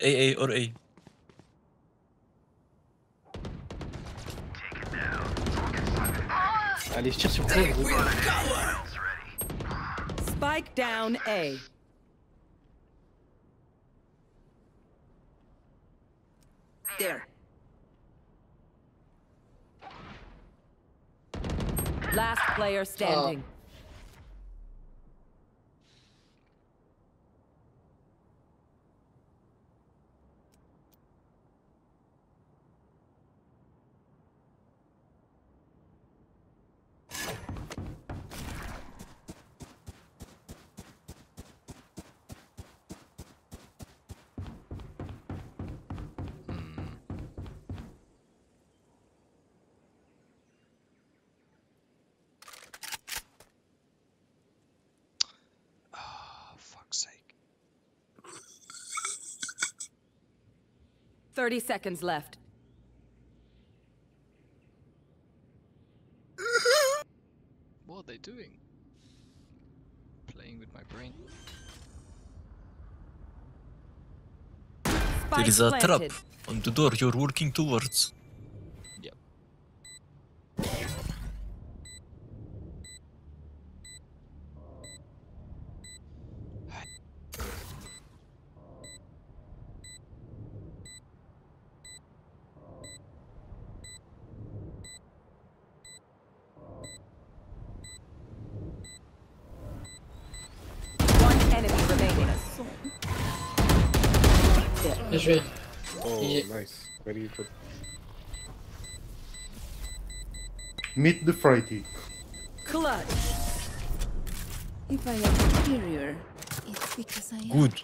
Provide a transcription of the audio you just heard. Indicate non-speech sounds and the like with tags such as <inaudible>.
A A or A. Allez, je tire sur toi, gros. Spike down A. There. Last player standing. Oh, 30 seconds left. <laughs> What are they doing? Playing with my brain. Spike There is a trap on the door you're working towards. Bien joué. Oh, Yeah. nice. Very good. Meet the Friday. Clutch. If I am superior, it's because I am. Good.